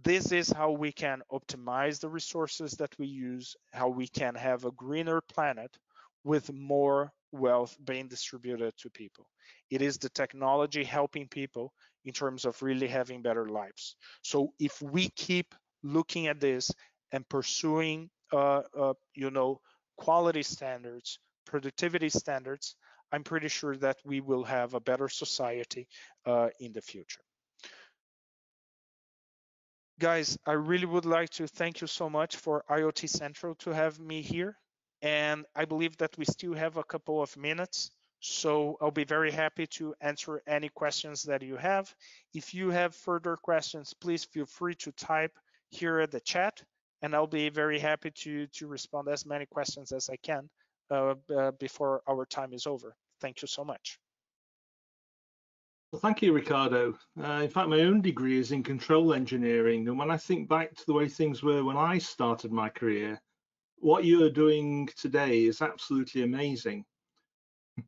[SPEAKER 2] This is how we can optimize the resources that we use, how we can have a greener planet with more wealth being distributed to people. It is the technology helping people in terms of really having better lives. So if we keep looking at this and pursuing, uh, uh, you know, quality standards, productivity standards, I'm pretty sure that we will have a better society uh, in the future. Guys, I really would like to thank you so much for IoT Central to have me here. And I believe that we still have a couple of minutes. So I'll be very happy to answer any questions that you have. If you have further questions, please feel free to type here at the chat and I'll be very happy to, to respond as many questions as I can uh, uh, before our time is over. Thank you so much.
[SPEAKER 1] Well, thank you, Ricardo. Uh, in fact, my own degree is in control engineering. And when I think back to the way things were when I started my career, what you are doing today is absolutely amazing. <laughs>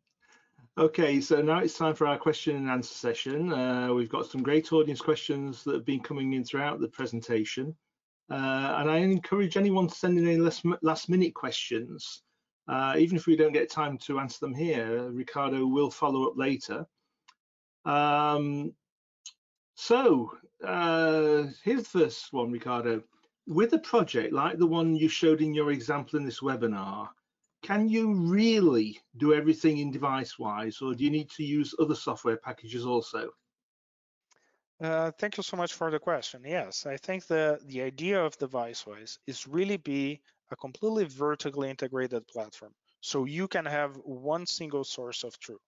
[SPEAKER 1] Okay, so now it's time for our question and answer session. Uh, we've got some great audience questions that have been coming in throughout the presentation. Uh, and I encourage anyone to send in any last, last minute questions. Uh, even if we don't get time to answer them here, Ricardo will follow up later. Um, so uh, here's the first one, Ricardo. With a project like the one you showed in your example in this webinar, can you really do everything in DeviceWise or do you need to use other software packages also?
[SPEAKER 2] Uh, thank you so much for the question. Yes, I think the, the idea of DeviceWise is really be a completely vertically integrated platform. So you can have one single source of truth.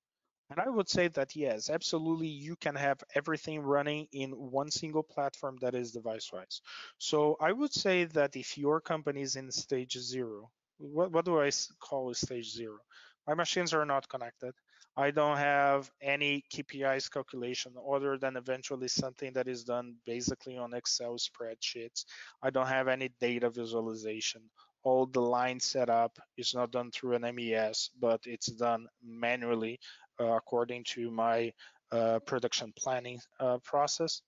[SPEAKER 2] And I would say that yes, absolutely, you can have everything running in one single platform that is DeviceWise. So I would say that if your company is in stage zero, what, what do I call stage zero? My machines are not connected. I don't have any KPIs calculation other than eventually something that is done basically on Excel spreadsheets. I don't have any data visualization. All the line setup is not done through an MES, but it's done manually uh, according to my uh, production planning uh, process.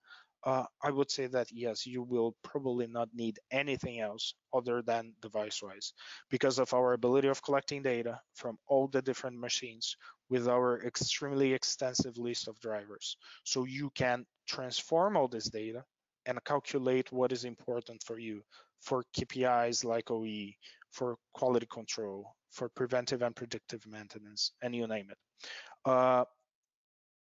[SPEAKER 2] Uh, I would say that yes, you will probably not need anything else other than DeviceWise because of our ability of collecting data from all the different machines with our extremely extensive list of drivers. So you can transform all this data and calculate what is important for you for KPIs like OEE, for quality control, for preventive and predictive maintenance, and you name it. Uh,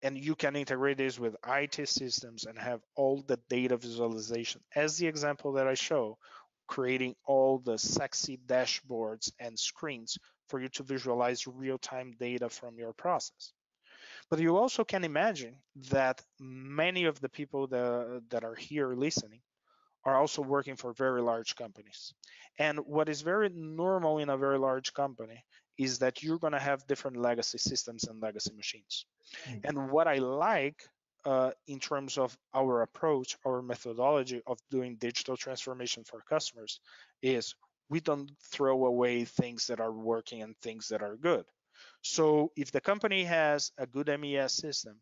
[SPEAKER 2] and you can integrate this with IT systems and have all the data visualization. As the example that I show, creating all the sexy dashboards and screens for you to visualize real-time data from your process. But you also can imagine that many of the people that, that are here listening are also working for very large companies. And what is very normal in a very large company is that you're going to have different legacy systems and legacy machines. Mm-hmm. And what I like uh, in terms of our approach, our methodology of doing digital transformation for customers is we don't throw away things that are working and things that are good. So if the company has a good MES system,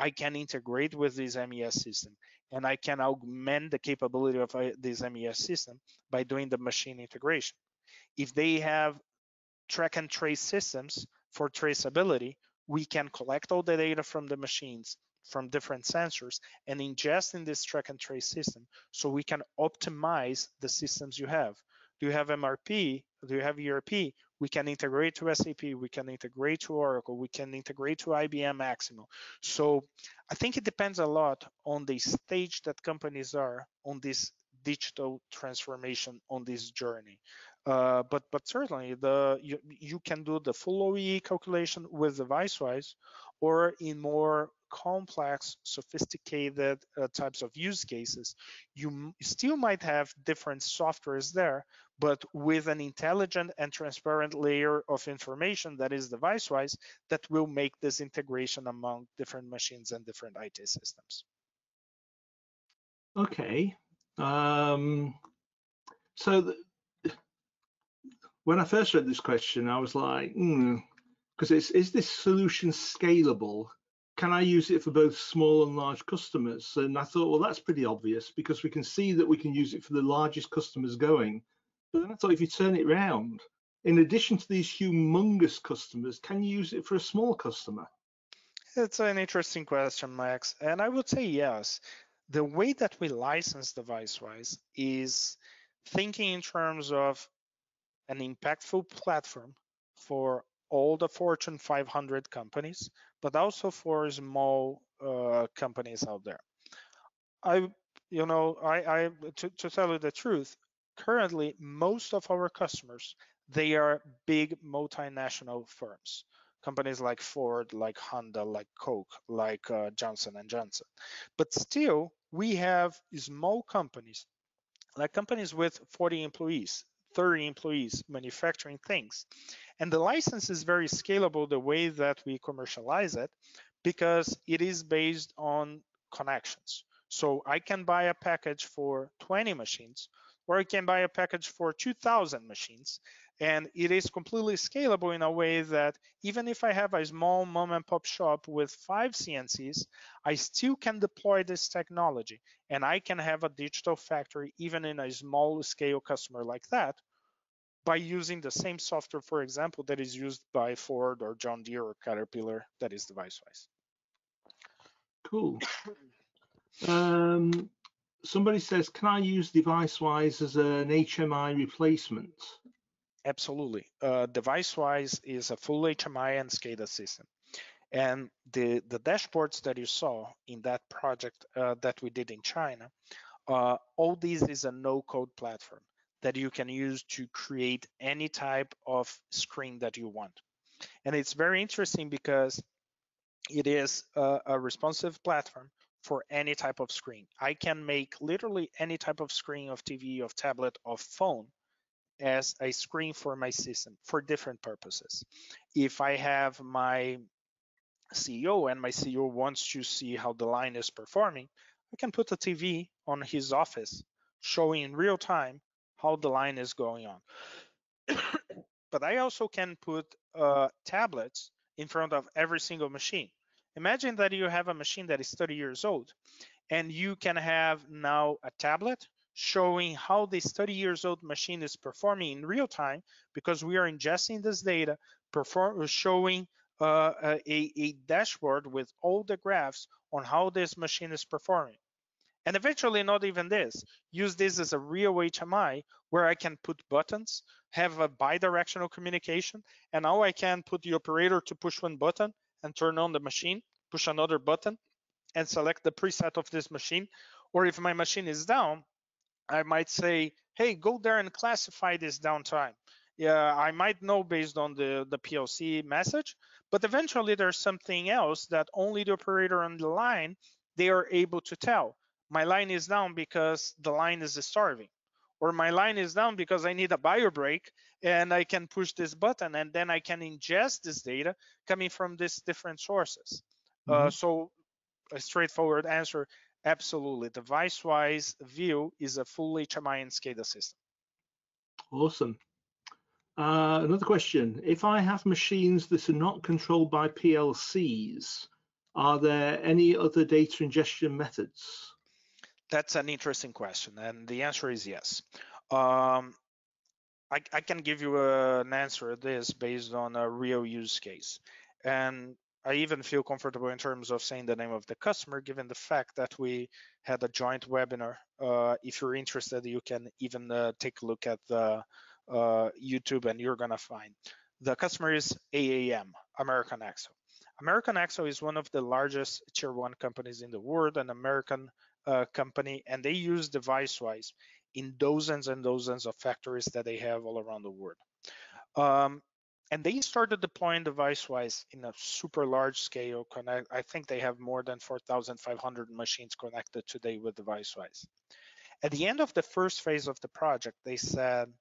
[SPEAKER 2] I can integrate with this MES system and I can augment the capability of uh, this MES system by doing the machine integration. If they have track and trace systems for traceability, we can collect all the data from the machines from different sensors and ingest in this track and trace system so we can optimize the systems you have. Do you have MRP? Do you have ERP? We can integrate to SAP, we can integrate to Oracle, we can integrate to IBM Maximo. So I think it depends a lot on the stage that companies are on this digital transformation on this journey. Uh, but but certainly the you, you can do the full OEE calculation with DeviceWise or in more complex, sophisticated uh, types of use cases, you still might have different softwares there, but with an intelligent and transparent layer of information that is DeviceWise that will make this integration among different machines and different IT systems.
[SPEAKER 1] Okay. Um, so when I first read this question, I was like, because hmm, it's is this solution scalable? Can I use it for both small and large customers? And I thought, well, that's pretty obvious because we can see that we can use it for the largest customers going. But then I thought if you turn it round, in addition to these humongous customers, can you use it for a small customer?
[SPEAKER 2] It's an interesting question, Max. And I would say yes. The way that we license DeviceWise is thinking in terms of an impactful platform for all the Fortune 500 companies, but also for small uh, companies out there. I, you know, I, I to, to tell you the truth, currently most of our customers they are big multinational firms. Companies like ford like honda like coke like uh, johnson and johnson. But still we have small companies like companies with 40 employees 30 employees manufacturing things. And the license is very scalable the way that we commercialize it because it is based on connections. So I can buy a package for 20 machines or I can buy a package for 2000 machines and it is completely scalable in a way that even if I have a small mom and pop shop with five CNCs, I still can deploy this technology and I can have a digital factory even in a small scale customer like that by using the same software, for example, that is used by Ford or John Deere or Caterpillar that is DeviceWise.
[SPEAKER 1] Cool. Um, somebody says, can I use DeviceWise as an HMI replacement?
[SPEAKER 2] Absolutely. Uh, DeviceWise is a full HMI and SCADA system. And the, the dashboards that you saw in that project uh, that we did in China, uh, all these is a no-code platform that you can use to create any type of screen that you want. And it's very interesting because it is a, a responsive platform for any type of screen. I can make literally any type of screen of TV, of tablet, of phone as a screen for my system for different purposes. If I have my CEO and my CEO wants to see how the line is performing, I can put a TV on his office showing in real time how the line is going on. <coughs> but I also can put uh, tablets in front of every single machine. Imagine that you have a machine that is 30 years old and you can have now a tablet showing how this 30 years old machine is performing in real time because we are ingesting this data, perform, showing uh, a, a dashboard with all the graphs on how this machine is performing. And eventually, not even this, use this as a real HMI where I can put buttons, have a bi-directional communication, and now I can put the operator to push one button and turn on the machine, push another button, and select the preset of this machine. Or if my machine is down, I might say, hey, go there and classify this downtime. Yeah, I might know based on the, the PLC message, but eventually there's something else that only the operator on the line, they are able to tell my line is down because the line is starving or my line is down because I need a bio break and I can push this button and then I can ingest this data coming from these different sources. Uh, mm-hmm. Uh, so a straightforward answer, absolutely. DeviceWise view is a full HMI and SCADA system.
[SPEAKER 1] Awesome. Uh, another question. If I have machines that are not controlled by PLCs, Are there any other data ingestion methods?
[SPEAKER 2] That's an interesting question, and the answer is yes. Um, I, I, can give you an answer to this based on a real use case. And I even feel comfortable in terms of saying the name of the customer, given the fact that we had a joint webinar. Uh, if you're interested, you can even uh, take a look at the uh, YouTube and you're gonna find. The customer is AAM, American Axle. American Axle is one of the largest tier one companies in the world, an American uh, company, and they use DeviceWise in dozens and dozens of factories that they have all around the world. Um, and they started deploying DeviceWise in a super large scale. Connect, I think they have more than 4,500 machines connected today with DeviceWise. At the end of the first phase of the project, they said,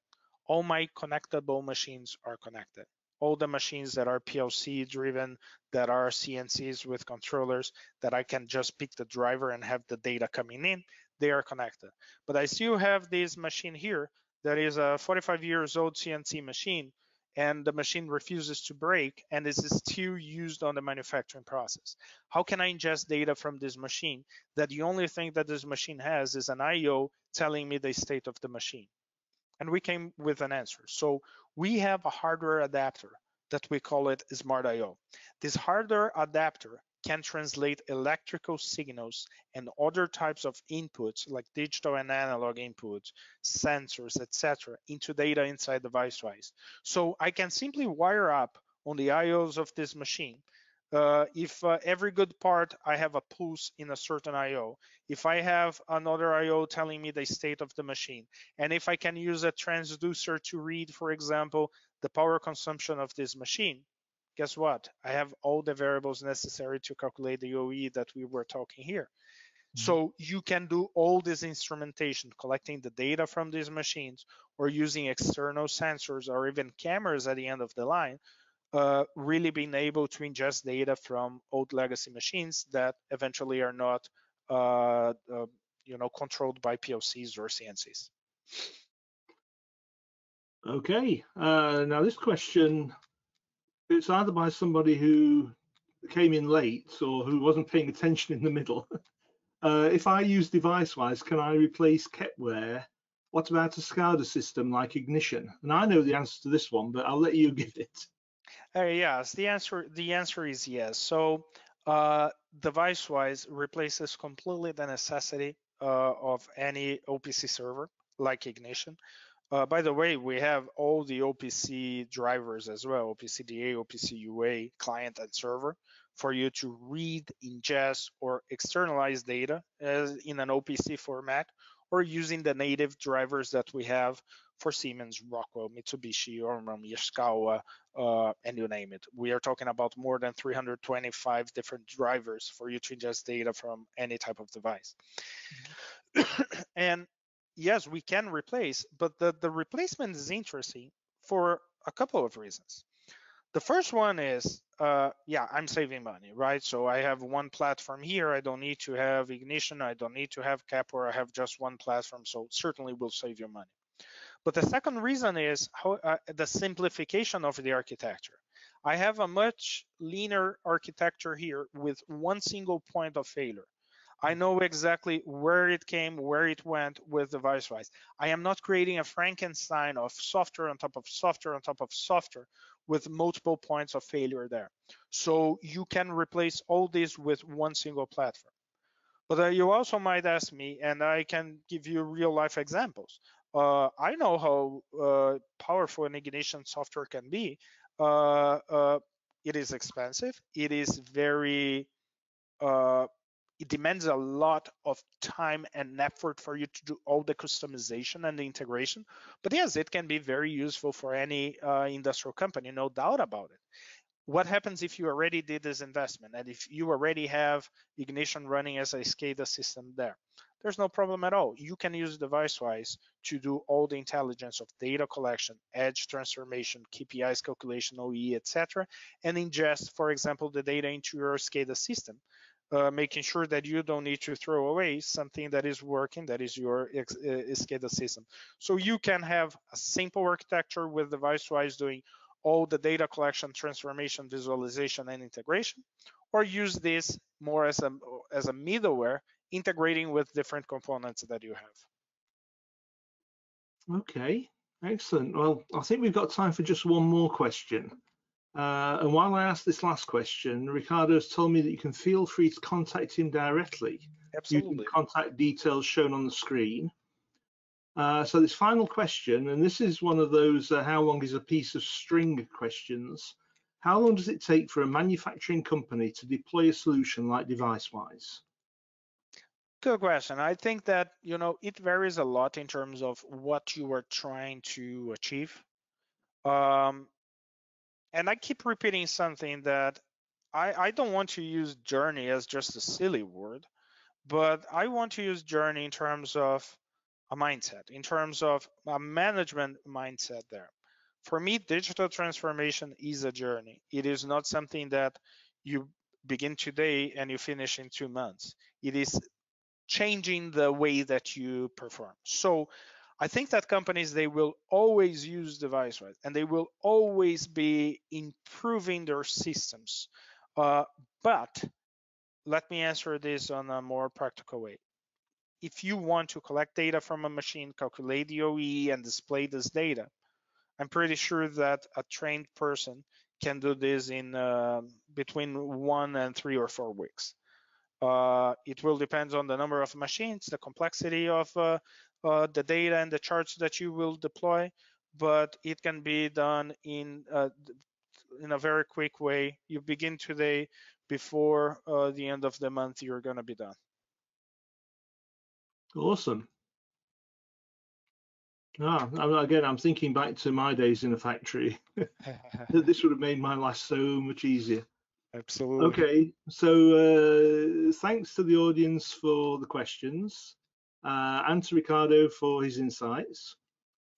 [SPEAKER 2] all my connectable machines are connected. All the machines that are PLC driven, that are CNCs with controllers, that I can just pick the driver and have the data coming in, they are connected. But I still have this machine here that is a 45 years old CNC machine and the machine refuses to break and this is still used on the manufacturing process. How can I ingest data from this machine that the only thing that this machine has is an IO telling me the state of the machine? And we came with an answer. So we have a hardware adapter that we call it Smart IO. This hardware adapter can translate electrical signals and other types of inputs like digital and analog inputs, sensors, etc., into data inside the DeviceWise. So I can simply wire up on the IOs of this machine. Uh, if uh, every good part I have a pulse in a certain IO, if I have another IO telling me the state of the machine, and if I can use a transducer to read, for example, the power consumption of this machine, guess what? I have all the variables necessary to calculate the OE that we were talking here. Mm-hmm. So you can do all this instrumentation, collecting the data from these machines or using external sensors or even cameras at the end of the line, uh, really being able to ingest data from old legacy machines that eventually are not, uh, uh, you know, controlled by PLCs or CNCs.
[SPEAKER 1] Okay, uh, now this question it's either by somebody who came in late or who wasn't paying attention in the middle. <laughs> Uh, if I use DeviceWise, can I replace Kepware? What about a SCADA system like Ignition? And I know the answer to this one, but I'll let you <laughs> give it.
[SPEAKER 2] Uh, yes, the answer the answer is yes. So uh, DeviceWise replaces completely the necessity uh, of any OPC server like Ignition. Uh, by the way, we have all the OPC drivers as well, OPCDA, OPC UA, client and server, for you to read, ingest, or externalize data as in an OPC format, or using the native drivers that we have for Siemens, Rockwell, Mitsubishi, Omron, Yaskawa, uh, and you name it. We are talking about more than 325 different drivers for you to ingest data from any type of device. Mm-hmm. <coughs> and yes, we can replace, but the, the replacement is interesting for a couple of reasons. The first one is, uh, yeah, I'm saving money, right? So I have one platform here. I don't need to have Ignition. I don't need to have Kepware. I have just one platform. So certainly will save you money. But the second reason is how, uh, the simplification of the architecture. I have a much leaner architecture here with one single point of failure. I know exactly where it came, where it went with DeviceWise. I am not creating a Frankenstein of software on top of software on top of software with multiple points of failure there. So you can replace all this with one single platform. But uh, you also might ask me, and I can give you real life examples. Uh, I know how uh, powerful an ignition software can be. Uh, uh, it is expensive. It is very uh, it demands a lot of time and effort for you to do all the customization and the integration. But yes, it can be very useful for any uh, industrial company, no doubt about it. What happens if you already did this investment and if you already have Ignition running as a SCADA system there? There's no problem at all. You can use DeviceWise to do all the intelligence of data collection, edge transformation, KPIs calculation, OE, etc., and ingest, for example, the data into your SCADA system uh, making sure that you don't need to throw away something that is working, that is your uh, SCADA system. So you can have a simple architecture with DeviceWise doing all the data collection, transformation, visualization, and integration, or use this more as a as a middleware integrating with different components that you have.
[SPEAKER 1] Okay, excellent. Well, I think we've got time for just one more question. Uh, and while I ask this last question, Ricardo has told me that you can feel free to contact him directly
[SPEAKER 2] Absolutely.
[SPEAKER 1] using contact details shown on the screen. Uh, so this final question, and this is one of those uh, how long is a piece of string questions. How long does it take for a manufacturing company to deploy a solution like DeviceWise?
[SPEAKER 2] Good question. I think that you know it varies a lot in terms of what you are trying to achieve. Um, and I keep repeating something that I, I don't want to use journey as just a silly word, but I want to use journey in terms of a mindset, in terms of a management mindset there. For me, digital transformation is a journey. It is not something that you begin today and you finish in two months. It is changing the way that you perform. So I think that companies they will always use DeviceWise and they will always be improving their systems. Uh, but let me answer this on a more practical way. If you want to collect data from a machine, calculate the OEE, and display this data, I'm pretty sure that a trained person can do this in uh, between one and three or four weeks. Uh, it will depend on the number of machines, the complexity of uh, uh, the data and the charts that you will deploy, but it can be done in uh, in a very quick way. You begin today, before uh, the end of the month, you're going to be done.
[SPEAKER 1] Awesome. Ah, again, I'm thinking back to my days in a factory. <laughs> this would have made my life so much easier.
[SPEAKER 2] Absolutely.
[SPEAKER 1] Okay, so uh, thanks to the audience for the questions uh, and to Ricardo for his insights.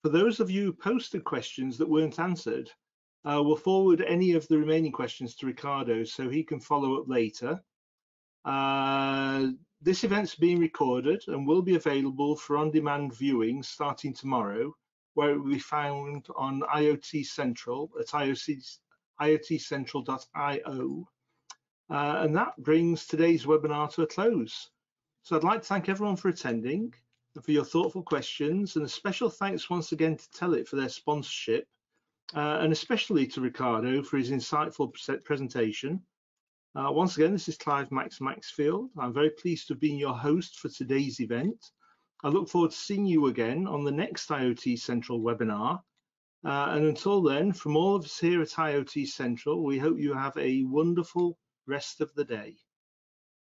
[SPEAKER 1] For those of you who posted questions that weren't answered, uh, we'll forward any of the remaining questions to Ricardo so he can follow up later. Uh, this event's being recorded and will be available for on-demand viewing starting tomorrow, where it will be found on IoT Central at iotcentral.io. Uh, and that brings today's webinar to a close. So I'd like to thank everyone for attending and for your thoughtful questions, and a special thanks once again to Telit for their sponsorship, uh, and especially to Ricardo for his insightful presentation. Uh, once again, this is Clive Max Maxfield. I'm very pleased to have been your host for today's event. I look forward to seeing you again on the next IoT Central webinar. Uh, and until then, from all of us here at IoT Central, we hope you have a wonderful rest of the day.